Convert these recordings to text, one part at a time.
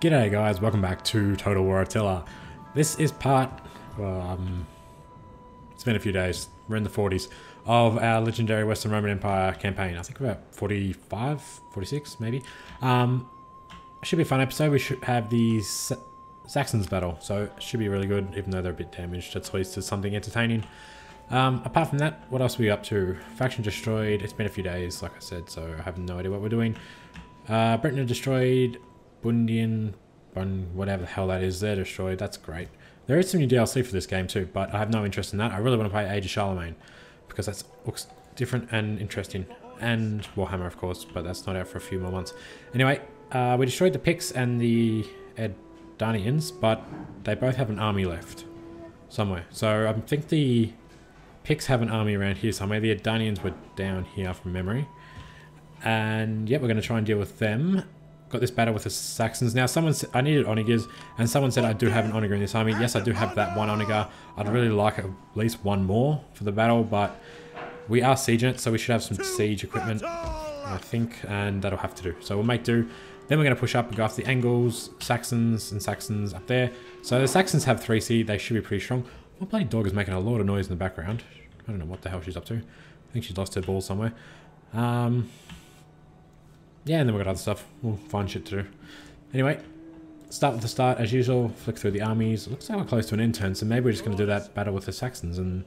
G'day guys, welcome back to Total War Attila. This is part, well, um, it's been a few days, we're in the 40s, of our legendary Western Roman Empire campaign. I think about 45, 46 maybe. Um, should be a fun episode, we should have the Sa Saxons battle, so it should be really good, even though they're a bit damaged, at least it's something entertaining. Um, apart from that, what else are we up to? Faction destroyed, it's been a few days, like I said, so I have no idea what we're doing. Uh, Britain destroyed, Bundian, Bun, whatever the hell that is, they're destroyed. That's great. There is some new DLC for this game too, but I have no interest in that. I really want to play Age of Charlemagne because that looks different and interesting. And Warhammer, of course, but that's not out for a few more months. Anyway, uh, we destroyed the Picts and the Edanians, but they both have an army left somewhere. So I think the Picts have an army around here somewhere. The Edanians were down here from memory. And yeah, we're going to try and deal with them got this battle with the Saxons. Now, someone said, I needed onagers, and someone said I do have an onager in this army. Yes, I do have that one onager. I'd really like at least one more for the battle, but we are sieging it, so we should have some siege equipment, I think, and that'll have to do. So we'll make do. Then we're going to push up and go after the Angles, Saxons, and Saxons up there. So the Saxons have 3C. They should be pretty strong. My bloody dog is making a lot of noise in the background. I don't know what the hell she's up to. I think she's lost her ball somewhere. Um, yeah, and then we've got other stuff. We'll find shit to do. Anyway, start with the start as usual. Flick through the armies. Looks like we're close to an intern, so maybe we're just going to do that battle with the Saxons. And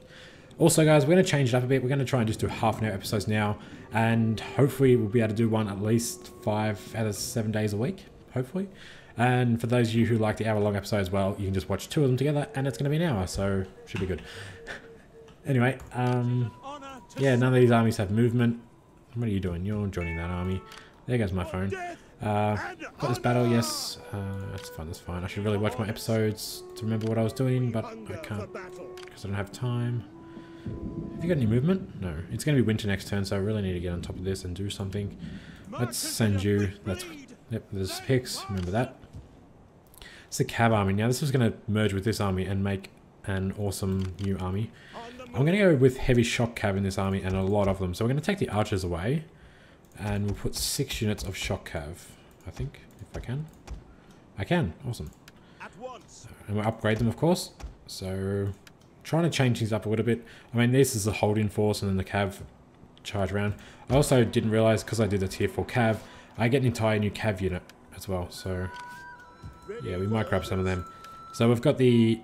also, guys, we're going to change it up a bit. We're going to try and just do half an hour episodes now, and hopefully we'll be able to do one at least five out of seven days a week. Hopefully. And for those of you who like the hour-long episodes, well, you can just watch two of them together, and it's going to be an hour, so should be good. anyway, um, yeah, none of these armies have movement. What are you doing? You're joining that army. There goes my phone. Uh, got this battle, yes. Uh, that's fine, that's fine. I should really watch my episodes to remember what I was doing, but I can't because I don't have time. Have you got any movement? No. It's going to be winter next turn, so I really need to get on top of this and do something. Let's send you. That's Yep, there's Picts. Remember that. It's the cav army. Now, this is going to merge with this army and make an awesome new army. I'm going to go with heavy shock cav in this army and a lot of them. So we're going to take the archers away. And we'll put six units of shock cav, I think, if I can. I can, awesome. And we'll upgrade them, of course. So, trying to change things up a little bit. I mean, this is the holding force and then the cav charge round. I also didn't realize, because I did the tier 4 cav, I get an entire new cav unit as well. So, yeah, we might grab some of them. So we've got the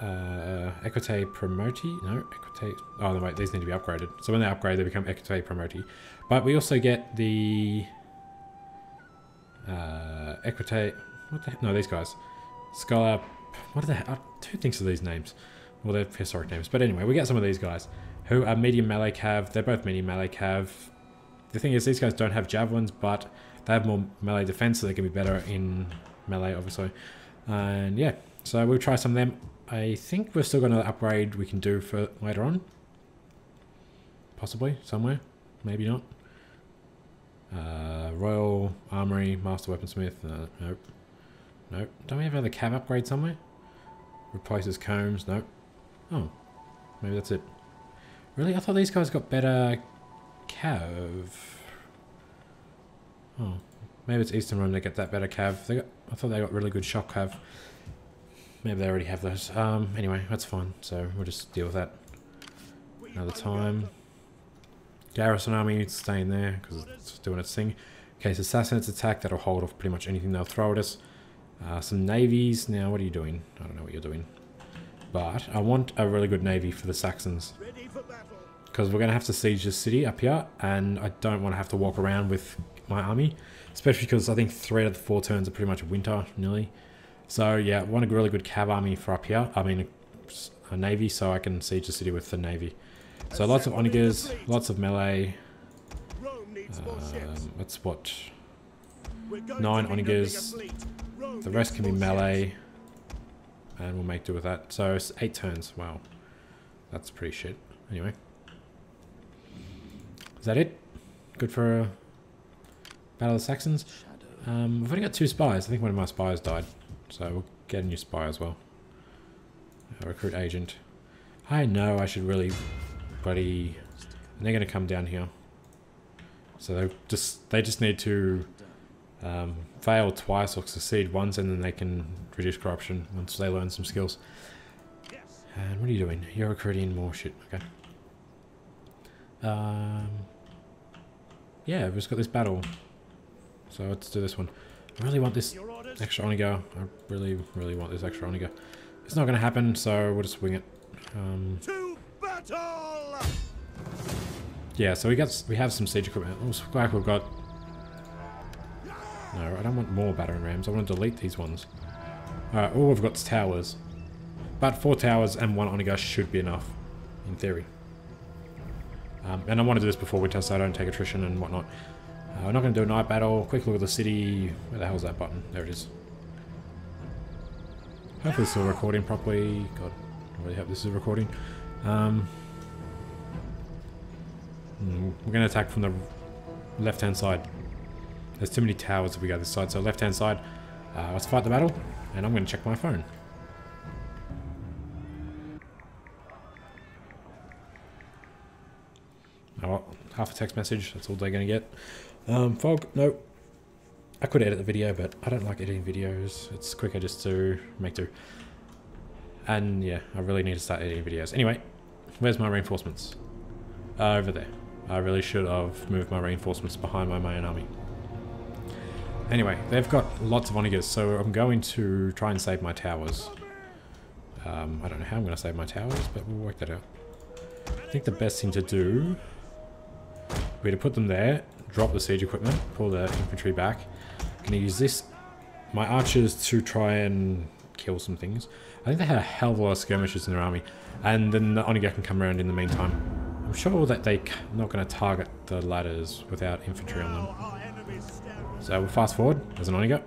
uh, Equite Promoti. No, Equite. Oh, no, wait, these need to be upgraded. So when they upgrade, they become Equite Promoti. But we also get the uh, Equite. What the No, these guys. Scholar. What are the hell? Who thinks of these names? Well, they're historic names. But anyway, we get some of these guys who are medium melee cav. They're both medium melee cav. The thing is, these guys don't have javelins, but they have more melee defense, so they can be better in melee, obviously. And yeah, so we'll try some of them. I think we're still going to upgrade we can do for later on. Possibly, somewhere. Maybe not. Uh, Royal Armory, Master Weaponsmith. Uh, nope. Nope. Don't we have another cav upgrade somewhere? Replaces combs. Nope. Oh. Maybe that's it. Really? I thought these guys got better cav. Oh. Maybe it's Eastern Rome they get that better cav. They got, I thought they got really good shock cav. Maybe they already have those. Um, anyway, that's fine. So we'll just deal with that another time. Garrison army staying there because it's doing its thing. Okay, so Sassanids attack. That'll hold off pretty much anything they'll throw at us. Uh, some navies. Now, what are you doing? I don't know what you're doing. But I want a really good navy for the Saxons. Because we're going to have to siege this city up here. And I don't want to have to walk around with my army. Especially because I think three out of the four turns are pretty much winter, nearly. So yeah, I want a really good cav army for up here. I mean, a, a navy, so I can siege the city with the navy. So lots of onagers, lots of melee. Um, watch. Nine onagers. The rest can be melee. And we'll make do with that. So it's eight turns. Wow. That's pretty shit. Anyway. Is that it? Good for a Battle of the Saxons? Um, we've only got two spies. I think one of my spies died. So we'll get a new spy as well. A recruit agent. I know I should really bloody... And they're going to come down here. So they just they just need to um, fail twice or succeed once, and then they can reduce corruption once they learn some skills. And what are you doing? You're recruiting more shit. Okay. Um, yeah, we've just got this battle. So let's do this one. I really want this extra Onager. I really, really want this extra Onager. It's not going to happen, so we'll just wing it. Um, To battle! Yeah, so we got we have some siege equipment. Looks like we've got. No, I don't want more battering rams. I want to delete these ones. Alright, all we've got is towers. But four towers and one Onager should be enough, in theory. Um, and I want to do this before winter so I don't take attrition and whatnot. Uh, we're not going to do a night battle. Quick look at the city. Where the hell is that button? There it is. Hopefully it's still recording properly. God, I really hope this is recording. Um, we're going to attack from the left-hand side. There's too many towers if we go this side. So left-hand side, uh, let's fight the battle. And I'm going to check my phone. Oh, half a text message. That's all they're going to get. Um, fog, no. I could edit the video, but I don't like editing videos. It's quicker just to make do. And yeah, I really need to start editing videos. Anyway, where's my reinforcements? Uh, over there. I really should have moved my reinforcements behind my main army. Anyway, they've got lots of Onagers, so I'm going to try and save my towers. Um, I don't know how I'm going to save my towers, but we'll work that out. I think the best thing to do would be to put them there, drop the siege equipment, pull the infantry back. I'm going to use this, my archers, to try and kill some things. I think they had a hell of a lot of skirmishers in their army, and then the Onager can come around in the meantime. I'm sure that they're not going to target the ladders without infantry on them. So we'll fast forward. There's an Onager.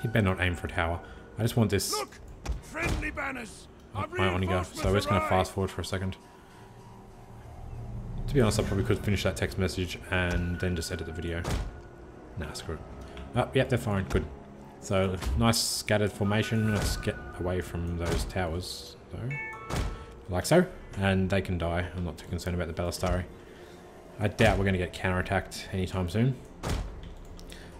He better not aim for a tower. I just want this... Look! Friendly banners! Oh, my Onager. So we're just going to fast forward for a second. To be honest, I probably could finish that text message and then just edit the video. Nah, screw it. Oh, yep, they're fine. Good. So, nice scattered formation. Let's get away from those towers, though. Like so. And they can die. I'm not too concerned about the Ballistari. I doubt we're going to get counterattacked anytime soon.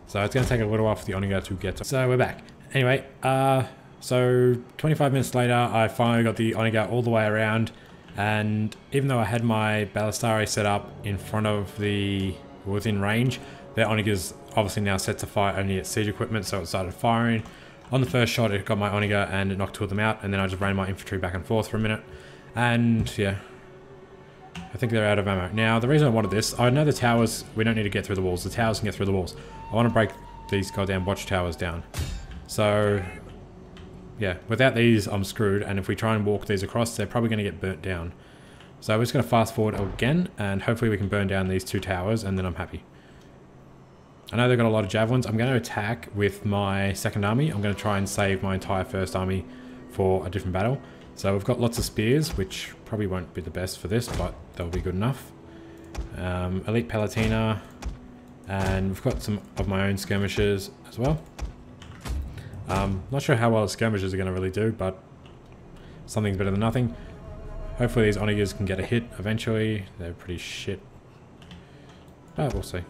So it's going to take a little while for the Onager to get to... So we're back. Anyway, uh, so 25 minutes later, I finally got the Onager all the way around. And even though I had my Ballistari set up in front of the... within range, their Onager's obviously now set to fire only at siege equipment, so it started firing. On the first shot, it got my Onager and it knocked two of them out, and then I just ran my infantry back and forth for a minute. And, yeah, I think they're out of ammo. Now, the reason I wanted this, I know the towers, we don't need to get through the walls. The towers can get through the walls. I want to break these goddamn watchtowers down. So, yeah, without these, I'm screwed. And if we try and walk these across, they're probably going to get burnt down. So we're just going to fast forward again, and hopefully we can burn down these two towers, and then I'm happy. I know they've got a lot of javelins. I'm going to attack with my second army. I'm going to try and save my entire first army for a different battle. So we've got lots of spears, which probably won't be the best for this, but they'll be good enough. Um, Elite Palatina, and we've got some of my own skirmishers as well. Um, not sure how well skirmishers are going to really do, but something's better than nothing. Hopefully these onagers can get a hit eventually. They're pretty shit. But we'll see.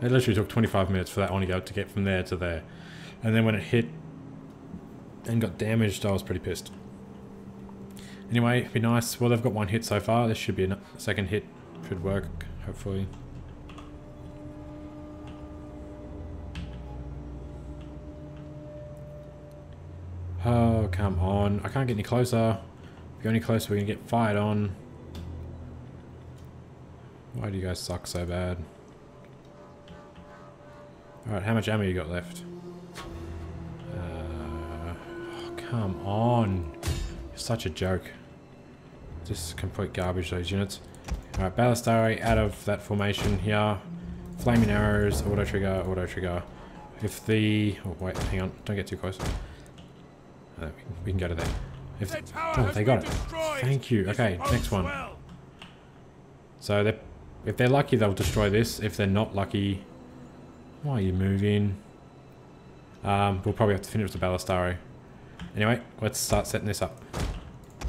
It literally took 25 minutes for that Onager to get from there to there. And then when it hit and got damaged, I was pretty pissed. Anyway, be nice. Well, they've got one hit so far. This should be a second hit. Should work, hopefully. Oh, come on. I can't get any closer. If you're any closer, we're going to get fired on. Why do you guys suck so bad? Alright, how much ammo you got left? Uh, oh, come on. You're such a joke. Just complete garbage, those units. Alright, Ballistari out of that formation here. Flaming arrows, auto trigger, auto trigger. If the... Oh, wait, hang on. Don't get too close. Uh, we can go to there. If, oh, they got it. Thank you. Okay, next one. So they're, if they're lucky, they'll destroy this. If they're not lucky, why are you moving? Um, we'll probably have to finish the Ballistari. Anyway, let's start setting this up.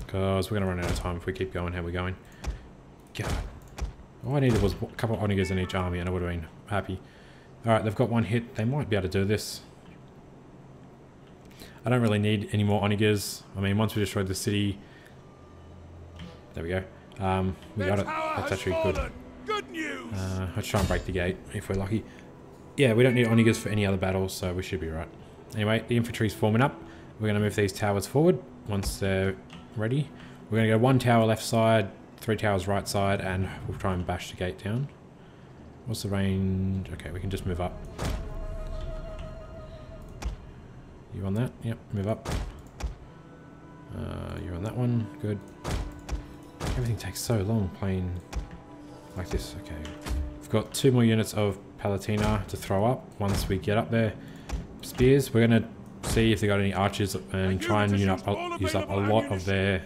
Because we're going to run out of time if we keep going how we're going. God. All I needed was a couple of Onagers in each army and I would have been happy. Alright, they've got one hit. They might be able to do this. I don't really need any more Onagers. I mean, once we destroyed the city... There we go. Um, we got it. That's actually good. Good news. Uh, let's try and break the gate if we're lucky. Yeah, we don't need onagers for any other battles, so we should be right. Anyway, the infantry's forming up. We're going to move these towers forward once they're ready. We're going to go one tower left side, three towers right side, and we'll try and bash the gate down. What's the range? Okay, we can just move up. You on that? Yep, move up. Uh, you're on that one. Good. Everything takes so long playing like this. Okay. We've got two more units of Palatina to throw up once we get up there. Spears, we're going to see if they got any archers and try and use up, use up a lot of their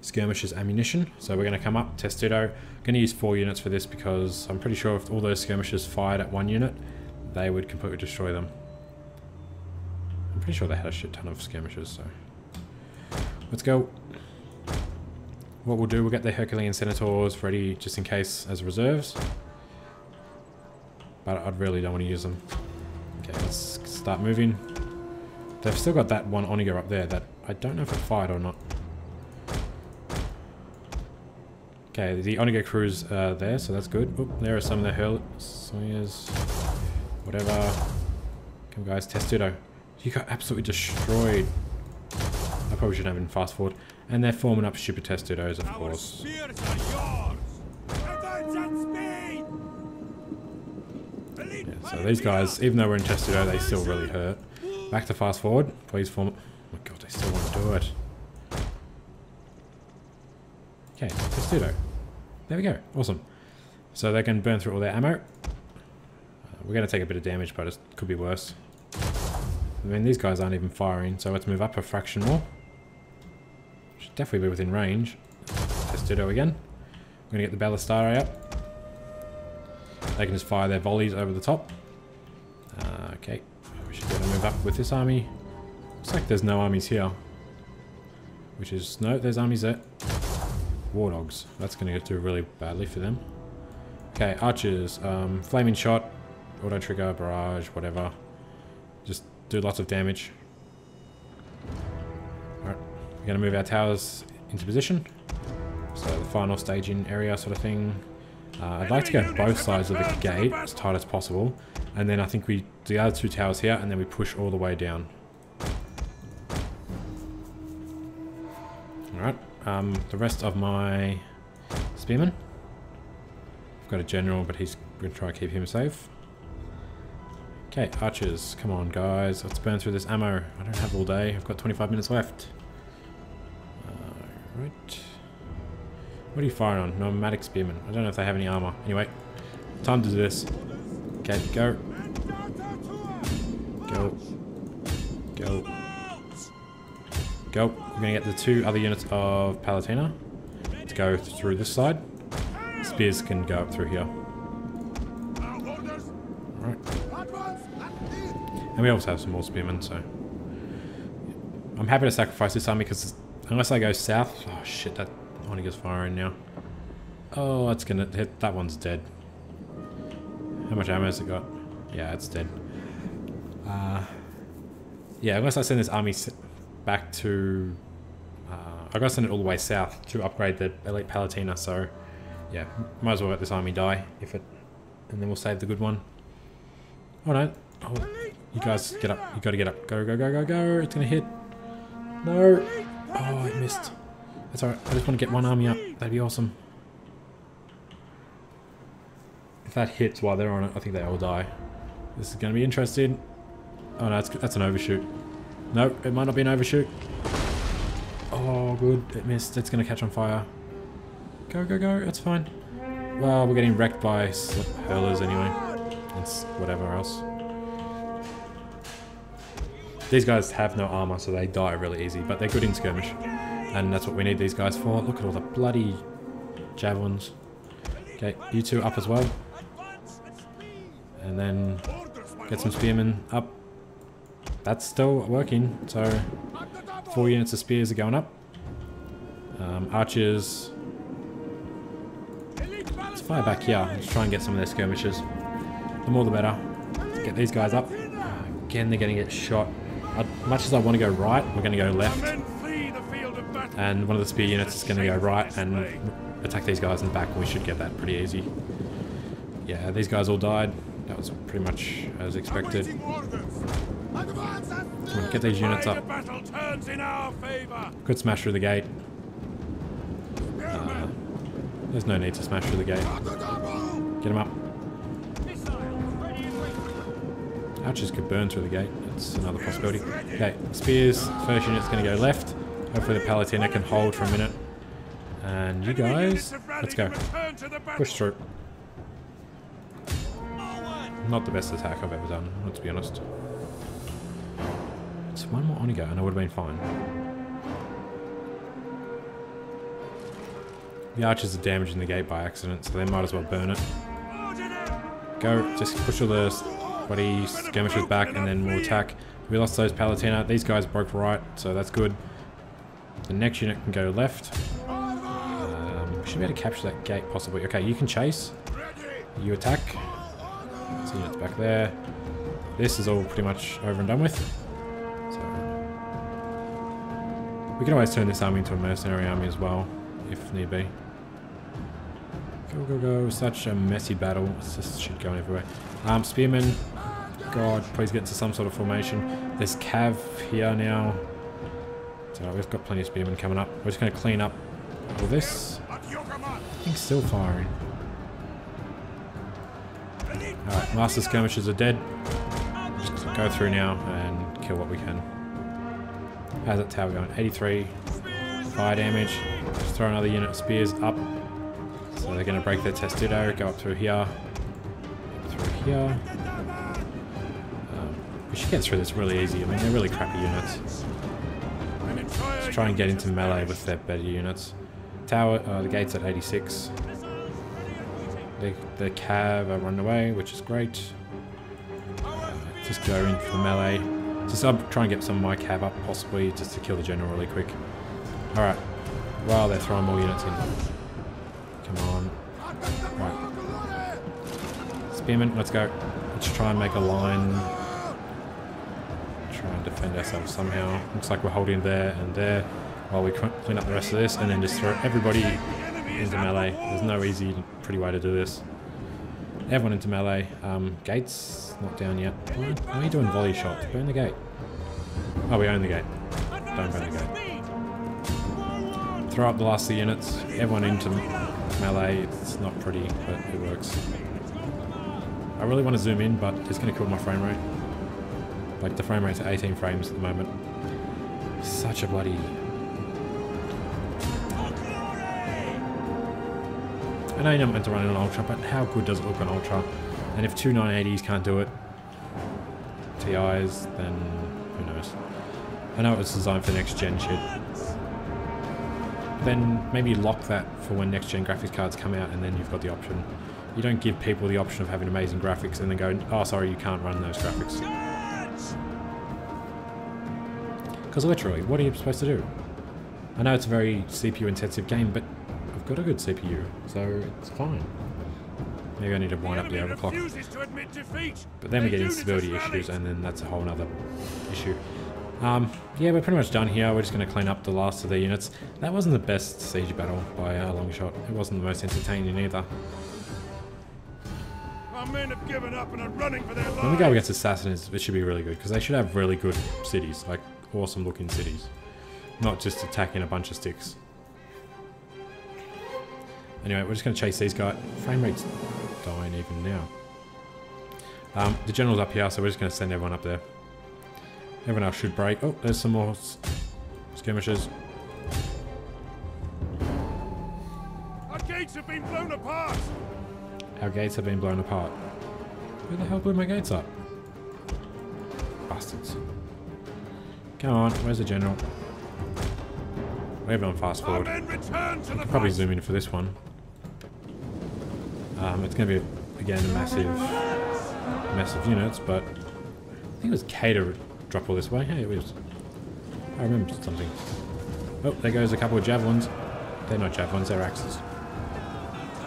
skirmishers ammunition. So we're going to come up, Testudo. Going to use four units for this because I'm pretty sure if all those skirmishers fired at one unit, they would completely destroy them. I'm pretty sure they had a shit ton of skirmishers, so... Let's go. What we'll do, we'll get the Herculean Senators ready just in case as reserves. But I really don't want to use them. Okay, let's start moving. They've still got that one Onager up there that I don't know if it fired or not. Okay, the Onager crew's uh, there, so that's good. Oop, there are some of the Hurlers, whatever. Come guys, Testudo. You got absolutely destroyed. I probably shouldn't have been fast forward. And they're forming up stupid Testudos, of Our course. So these guys, even though we're in Testudo, they still really hurt. Back to fast forward. Please form... Oh my god, they still want to do it. Okay, Testudo. There we go. Awesome. So they can burn through all their ammo. Uh, we're going to take a bit of damage, but it could be worse. I mean, these guys aren't even firing, so let's move up a fraction more. Should definitely be within range. Testudo again. We're going to get the Ballistari up. They can just fire their volleys over the top. Uh, okay, we should be able to move up with this army. Looks like there's no armies here. Which is, no, there's armies there. War dogs. That's going to do really badly for them. Okay, archers. Um, flaming shot, auto trigger, barrage, whatever. Just do lots of damage. Alright, we're going to move our towers into position. So the final staging area sort of thing. Uh, I'd like to go both sides of the gate as tight as possible. And then I think we do the other two towers here and then we push all the way down. Alright, um, the rest of my spearmen. I've got a general, but he's going to try to keep him safe. Okay, archers, come on guys, let's burn through this ammo. I don't have all day, I've got 25 minutes left. Uh, right. What are you firing on? Nomadic spearmen. I don't know if they have any armor. Anyway, time to do this. Okay, go. Go. Go. Go. We're gonna get the two other units of Palatina to go through this side. Spears can go up through here. Alright. And we also have some more spearmen, so... I'm happy to sacrifice this army because unless I go south... Oh shit, that Onager's firing now. Oh, that's gonna hit... That one's dead. How much ammo has it got? Yeah, it's dead. Uh, yeah, unless I send this army back to... Uh, I gotta send it all the way south to upgrade the Elite Palatina, so... Yeah, might as well let this army die, if it... And then we'll save the good one. Oh no. Oh, you guys get up. You gotta get up. Go, go, go, go, go. It's gonna hit. No. Oh, it missed. That's alright. I just want to get one army up. That'd be awesome. If that hits while they're on it, I think they all die. This is going to be interesting. Oh no, that's, that's an overshoot. No, it might not be an overshoot. Oh, good. It missed. It's going to catch on fire. Go, go, go. It's fine. Well, we're getting wrecked by hurlers anyway. And s- whatever else. These guys have no armor, so they die really easy, but they're good in skirmish. And that's what we need these guys for. Look at all the bloody javelins. Okay, you two up as well. And then get some spearmen up. That's still working, so four units of spears are going up. Um, archers. Let's fire back here. Let's try and get some of their skirmishers. The more the better. Get these guys up. Again, they're going to get shot. I, much as I want to go right, we're going to go left. And one of the spear units is going to go right and attack these guys in the back. We should get that pretty easy. Yeah, these guys all died. That was pretty much as expected. Awaiting orders. Come on, get these units up. of battle turns in our favor. Could smash through the gate. Spearmen, uh, There's no need to smash through the gate. Get them up. Archers could burn through the gate. That's another possibility. Okay, spears. First unit's going to go left. Hopefully the Palatina can hold for a minute. And you guys, let's go. Push through. Not the best attack I've ever done, let's be honest. It's one more Onager and I would have been fine. The archers are damaging the gate by accident, so they might as well burn it. Go, just push all the bloody skirmishers back and then we'll attack. We lost those Palatina. These guys broke right, so that's good. The next unit can go left. Um, we should be able to capture that gate possibly. Okay, you can chase. You attack. So units back there. This is all pretty much over and done with. So we can always turn this army into a mercenary army as well, if need be. Go, go, go. Such a messy battle. It's just shit going everywhere. Um, spearmen. God, please get into some sort of formation. There's Cav here now. So we've got plenty of spearmen coming up. We're just going to clean up all this. I think still firing. Alright, Master Skirmishers are dead. Just go through now and kill what we can. How's that tower going? 83 fire damage. Just throw another unit of spears up. So they're going to break their Testudo, go up through here. Through here. Um, we should get through this really easy. I mean, they're really crappy units. Let's try and get into melee with their better units. Tower, uh, the gate's at 86. The, the cav are running away, which is great. Just go in for the melee. Just I'll try and get some of my cav up, possibly, just to kill the general really quick. Alright. While they're throwing more units in. Come on. Right. Spearmen, let's go. Let's try and make a line. And defend ourselves somehow. Looks like we're holding there and there while we clean up the rest of this and then just throw everybody into melee. There's no easy, pretty way to do this. Everyone into melee. Um, gates not down yet. Why, why are you doing volley shots? Burn the gate. Oh, we own the gate. Don't burn the gate. Throw up the last of the units. Everyone into melee. It's not pretty, but it works. I really want to zoom in, but it's going to kill my frame rate. Like the frame rate's at 18 frames at the moment. Such a bloody. I know you're not meant to run in an ultra, but how good does it look on ultra? And if two 980s can't do it, TIs, then who knows? I know it was designed for next gen shit. Then maybe lock that for when next gen graphics cards come out, and then you've got the option. You don't give people the option of having amazing graphics and then go, oh, sorry, you can't run those graphics. Because literally, what are you supposed to do? I know it's a very CPU intensive game, but I've got a good CPU, so it's fine. Maybe I need to wind up the overclock. to. But then we get instability issues, and then that's a whole other issue. Um, yeah, we're pretty much done here. We're just going to clean up the last of the units. That wasn't the best siege battle by a long shot. It wasn't the most entertaining either. Our men have given up and are running for their lives. When we go against assassins, it should be really good because they should have really good cities, like awesome looking cities, not just attacking a bunch of sticks. Anyway, we're just going to chase these guys. Frame rate's dying even now. Um, the general's up here, so we're just going to send everyone up there. Everyone else should break. Oh, there's some more skirmishers. Our gates have been blown apart. Our gates have been blown apart. Who the hell blew my gates up? Bastards. Come on, where's the general? We're on fast forward. men return to the Probably zoom in for this one. Um, it's going to be, again, a massive, massive units, but I think it was K to drop all this way. Hey, it was. I remember something. Oh, there goes a couple of javelins. They're not javelins, they're axes.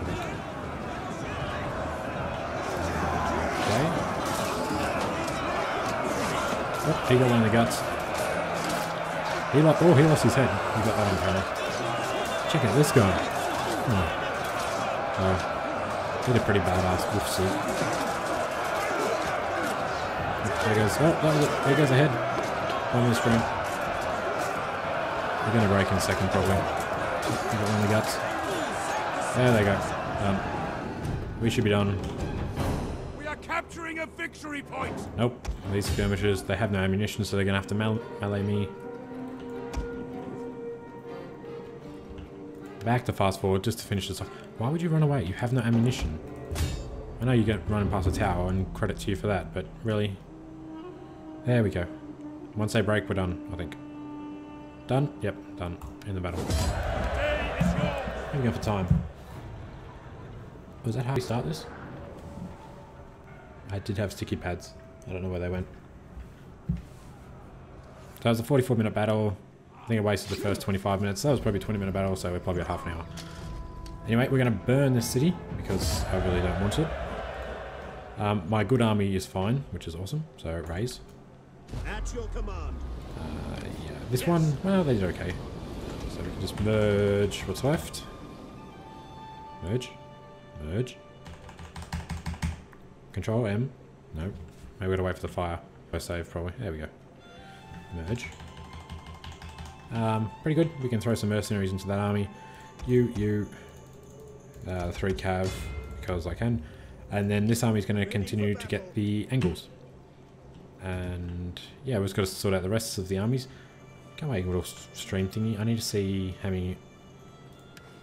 Okay. Oh, he got one in the guts. He lost, oh, he lost his head. He got that one apparently. Check out this guy. Oh. Oh. Did a pretty badass wolf suit. There goes, oh, that was it. There goes a head. On the screen. They're going to break in a second, probably. He got one in the guts. There they go. Done. We should be done. We are capturing a victory point. Nope. These skirmishers, they have no ammunition, so they're going to have to mel melee me. Back to fast forward, just to finish this off. Why would you run away? You have no ammunition. I know you get running past a tower, and credit to you for that, but really? There we go. Once they break, we're done, I think. Done? Yep, done. In the battle. Is we go for time? Was that how we start this? I did have sticky pads. I don't know where they went. So it was a 44 minute battle. I think I wasted the first 25 minutes. That was probably a 20 minute battle, so we're probably at half an hour. Anyway, we're going to burn this city because I really don't want it. Um, my good army is fine, which is awesome. So raze. At your command. Uh, yeah, this one, well, they did okay. So we can just merge what's left. Merge. Merge. Control M. No. Maybe we gotta wait for the fire. I save probably. There we go. Merge. Um, pretty good. We can throw some mercenaries into that army. You, you, uh, three cav, because I can. And then this army's going to continue to get the Angles. And yeah, we've just got to sort out the rest of the armies. On, little stream thingy. I need to see how many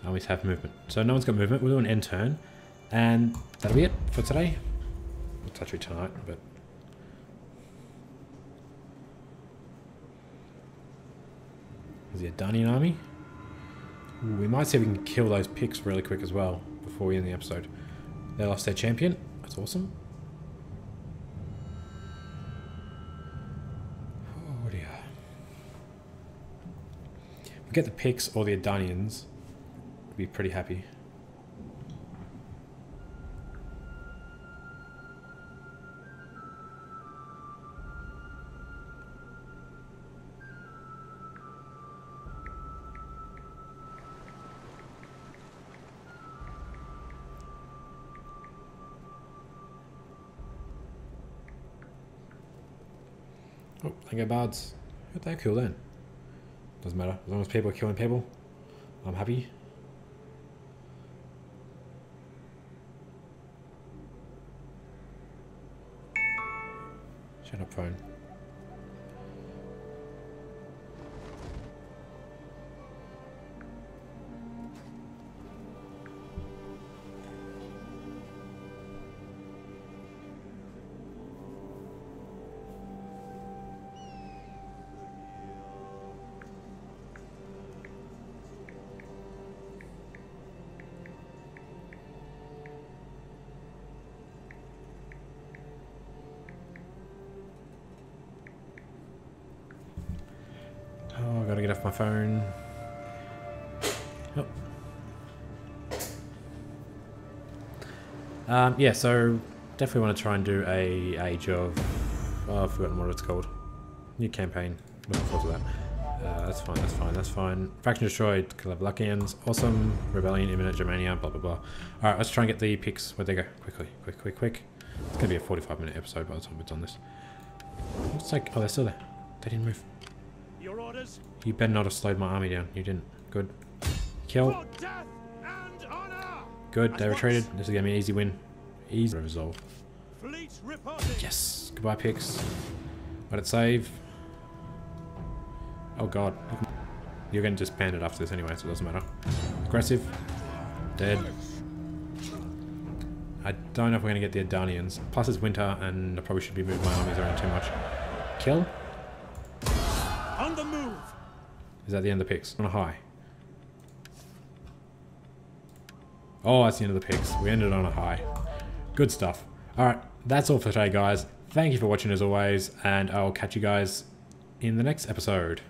armies have movement. So no one's got movement. We'll do an end turn. And that'll be it for today. It's actually tonight, but... Is the Adanian army? Ooh, we might see if we can kill those Picts really quick as well before we end the episode. They lost their champion. That's awesome. Oh dear. We get the Picts or the Adanians, we'd be pretty happy. Oh, they go bards. How'd they kill then? Doesn't matter. As long as people are killing people, I'm happy. Shut up, phone. Off my phone. Oh. Um, yeah, so definitely want to try and do a Age of... Oh, I've forgotten what it's called. New campaign. Looking forward to that. Uh, that's fine, that's fine, that's fine. Faction destroyed, Calabaluckians. Awesome. Rebellion, imminent, Germania, blah, blah, blah. Alright, let's try and get the Picts. Where'd they go? Quickly, quick, quick, quick. It's gonna be a 45 minute episode by the time we're done this. Looks like... Oh, they're still there. They didn't move. Your orders. You better not have slowed my army down. You didn't. Good. Kill. For death and honor. Good. They retreated. This is gonna be an easy win. Easy resolve. Yes. Goodbye, Picts. Let it save. Oh god. You're getting it after this anyway, so it doesn't matter. Aggressive. Dead. I don't know if we're gonna get the Adanians. Plus it's winter and I probably should be moving my armies around too much. Kill? Is that the end of the Picts? On a high. Oh, that's the end of the Picts. We ended on a high. Good stuff. Alright, that's all for today, guys. Thank you for watching as always, and I'll catch you guys in the next episode.